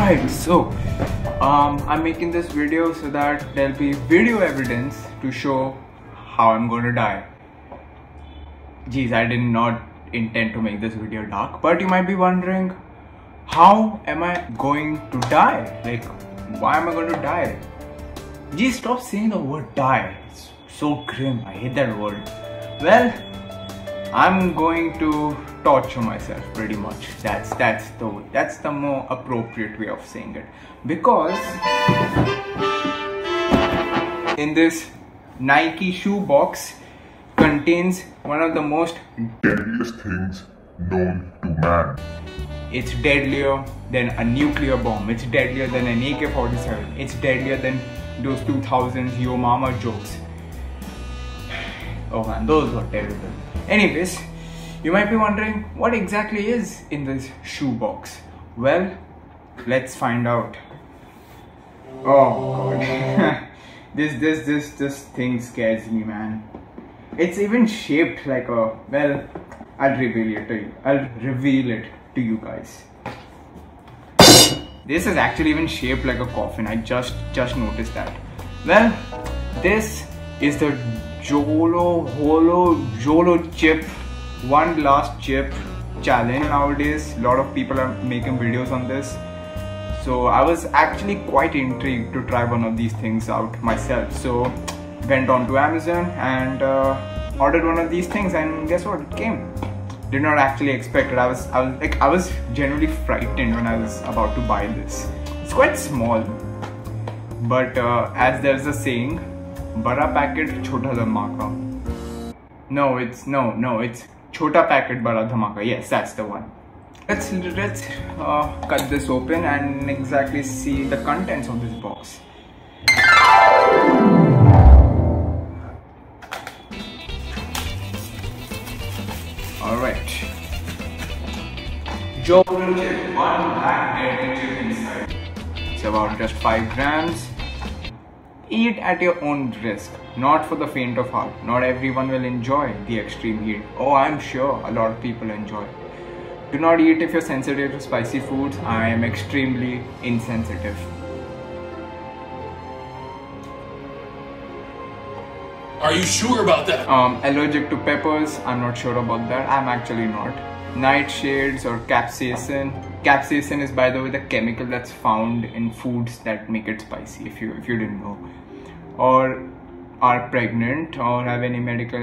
Alright, so um, I'm making this video so that there'll be video evidence to show how I'm going to die. Geez, I did not intend to make this video dark, but you might be wondering, how am I going to die? Like, why am I going to die? Geez, stop saying the word die. It's so grim. I hate that word. Well, I'm going to torture myself pretty much. That's that's the that's the more appropriate way of saying it. Because in this Nike shoe box contains one of the most deadliest things known to man. it's deadlier than a nuclear bomb. It's deadlier than an AK-47. It's deadlier than those 2000s Yo Mama jokes. Oh man, those were terrible. Anyways, you might be wondering what exactly is in this shoebox. Well, let's find out. Oh god. this this this this thing scares me man. It's even shaped like a well, I'll reveal it to you. I'll reveal it to you guys. This is actually even shaped like a coffin. I just just noticed that. Well, this is the Jolo Holo Jolo chip one last chip challenge nowadays. A lot of people are making videos on this. So I was actually quite intrigued to try one of these things out myself. So went on to Amazon and uh, ordered one of these things and guess what? It came. Did not actually expect it. I was I was like I was genuinely frightened when I was about to buy this. It's quite small. But uh, as there's a saying, bada packet chota dhamaka. No, it's no, no, it's chota packet bada dhamaka. Yes, that's the one. Let's let's uh, cut this open and exactly see the contents of this box. All right. Chip, one black inside. It's about just five grams. Eat at your own risk, not for the faint of heart. Not everyone will enjoy the extreme heat. Oh, I'm sure a lot of people enjoy. Do not eat if you're sensitive to spicy foods. I am extremely insensitive. Are you sure about that? Um, allergic to peppers, I'm not sure about that. I'm actually not. Nightshades or capsaicin. Capsaicin is, by the way, the chemical that's found in foods that make it spicy. If you if you didn't know, or are pregnant or have any medical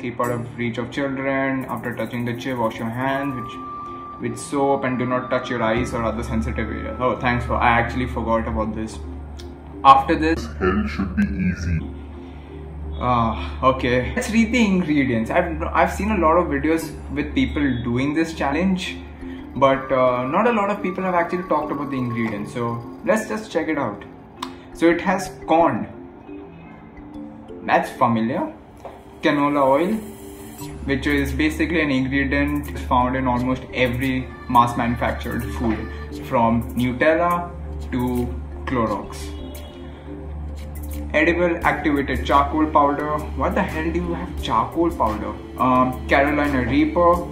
keep out of reach of children. After touching the chip, wash your hands which, with soap and do not touch your eyes or other sensitive areas. Oh, thanks for. I actually forgot about this. After this, Hell should be easy. Ah, okay. Let's read the ingredients. I've I've seen a lot of videos with people doing this challenge, but uh, not a lot of people have actually talked about the ingredients. So let's just check it out. So it has corn. That's familiar. Canola oil, which is basically an ingredient found in almost every mass manufactured food, from Nutella to Clorox edible activated charcoal powder. What the hell do you have charcoal powder? Um, Carolina Reaper.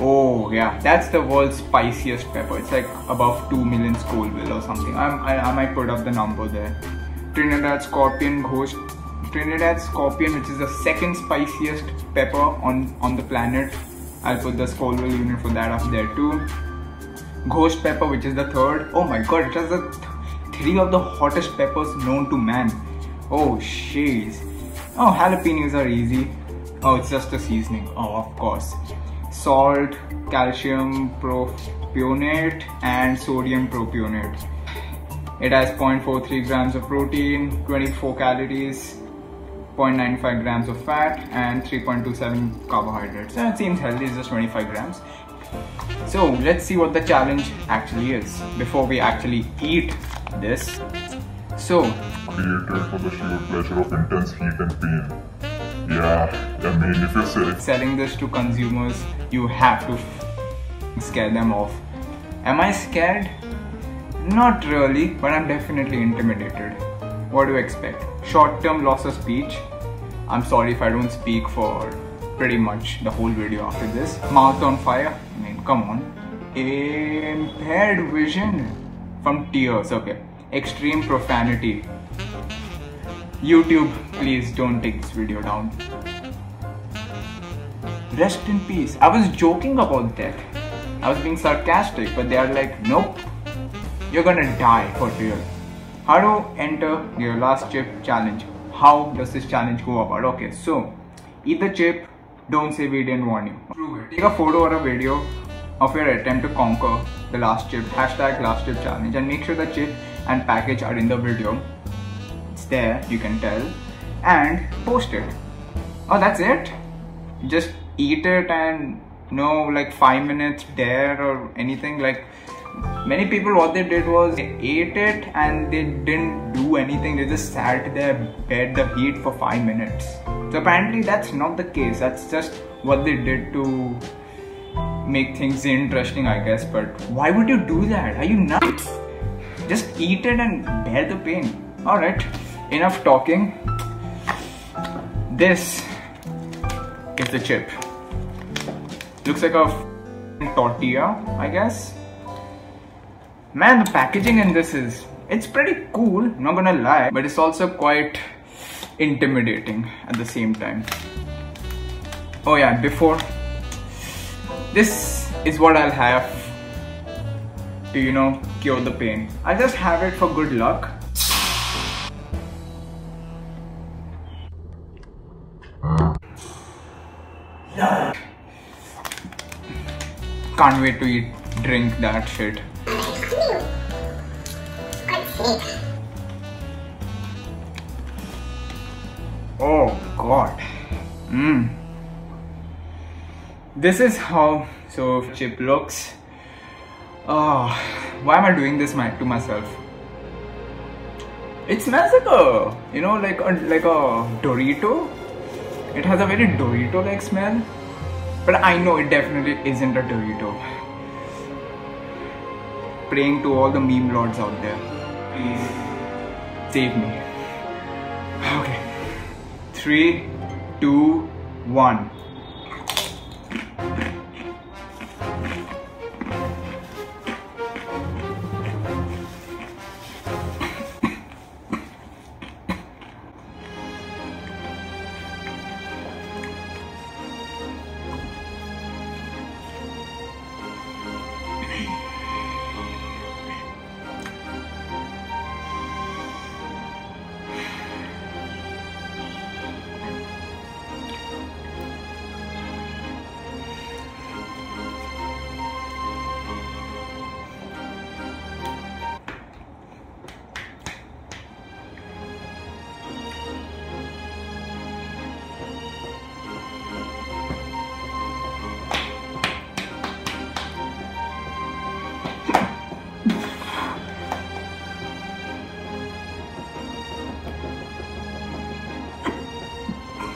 Oh yeah, that's the world's spiciest pepper. It's like above 2 million Scoville or something. I'm, I, I might put up the number there. Trinidad Scorpion Ghost. Trinidad Scorpion, which is the second spiciest pepper on, on the planet. I'll put the Scoville unit for that up there too. Ghost pepper, which is the third. Oh my god, it has the th three of the hottest peppers known to man. Oh jeez. Oh, jalapenos are easy. Oh, it's just a seasoning. Oh, of course. Salt, calcium propionate, and sodium propionate. It has 0.43 grams of protein, 24 calories, 0.95 grams of fat, and 3.27 carbohydrates. And it seems healthy, it's just 25 grams. So let's see what the challenge actually is before we actually eat this. So Created for the sheer pleasure of intense heat and pain. Yeah, I mean, if you're selling selling this to consumers, you have to scare them off. Am I scared? Not really, but I'm definitely intimidated. What do you expect? Short term loss of speech. I'm sorry if I don't speak for pretty much the whole video after this. Mouth on fire. I mean, come on. Impaired vision. from tears. Okay, extreme profanity. YouTube, please don't take this video down. Rest in peace. I was joking about that. I was being sarcastic, but they are like, nope, you're gonna die for real. How to enter your last chip challenge? How does this challenge go about? Okay, so eat the chip, don't say we didn't warn you. Prove it. Take a photo or a video of your attempt to conquer the last chip, hashtag last chip challenge, and make sure the chip and package are in the video. There, you can tell, and post it. Oh, that's it? Just eat it and no like five minutes there or anything? Like many people what they did was they ate it and they didn't do anything. They just sat there bed the heat for five minutes. So apparently that's not the case. That's just what they did to make things interesting i guess. But why would you do that? Are you nuts? Just eat it and bear the pain. All right enough talking. This is the chip. Looks like a tortilla i guess. Man the packaging in this is it's pretty cool not gonna lie but it's also quite intimidating at the same time. Oh yeah before this is what i'll have to you know cure the pain. I just have it for good luck can't wait to eat drink that shit Oh god. Mmm. This is how so chip looks. Oh, why am I doing this my, to myself? It smells like a, you know, like a like a Dorito. It has a very Dorito-like smell, but I know it definitely isn't a Dorito. Praying to all the meme lords out there, please save me. Okay, three, two, one.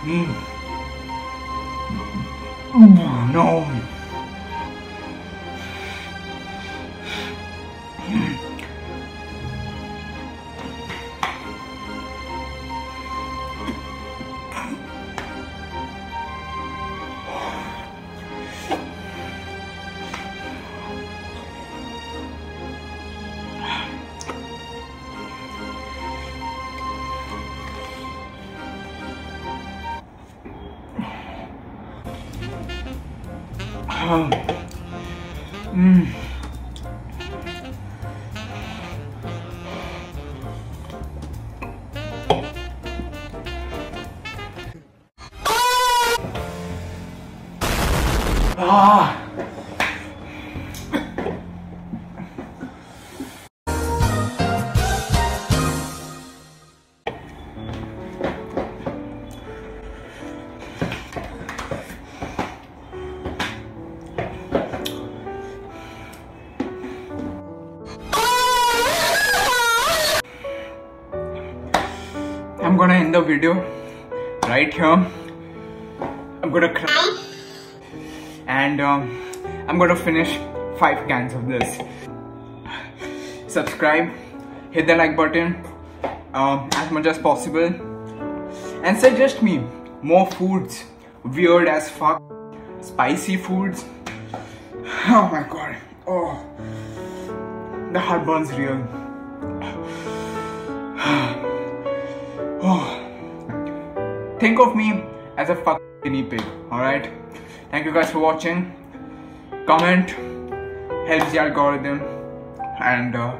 Mm, no. Mm. Ah. I'm video right here. I'm gonna cry and um, I'm gonna finish five cans of this. Subscribe, hit the like button um, as much as possible, and suggest me more foods, weird as fuck, spicy foods. Oh my god! Oh, the heart burns real. Think of me as a fucking guinea pig, alright? Thank you guys for watching. Comment helps the algorithm and uh,